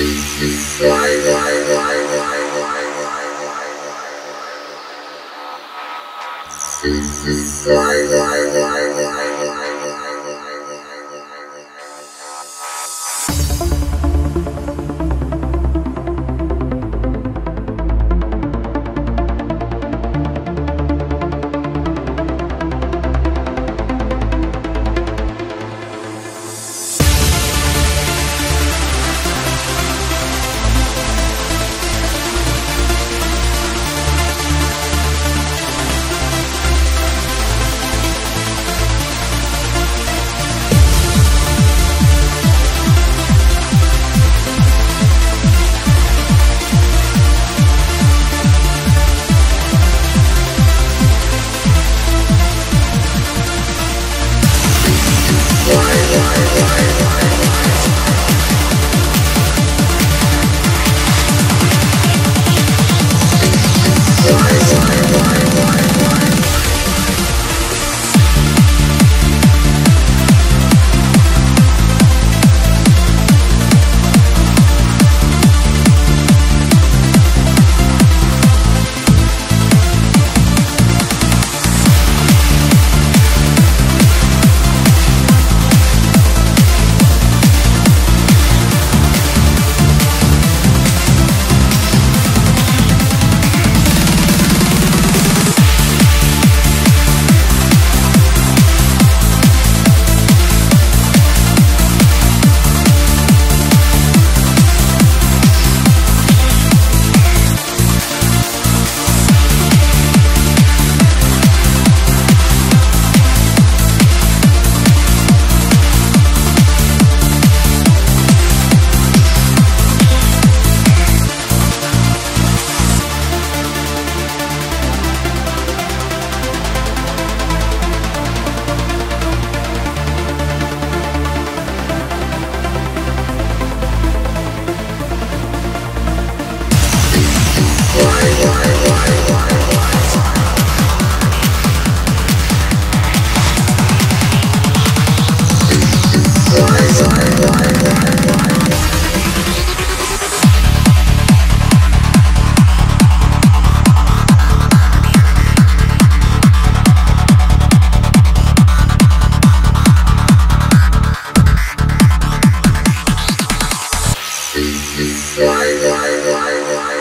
Why, why, Thank you.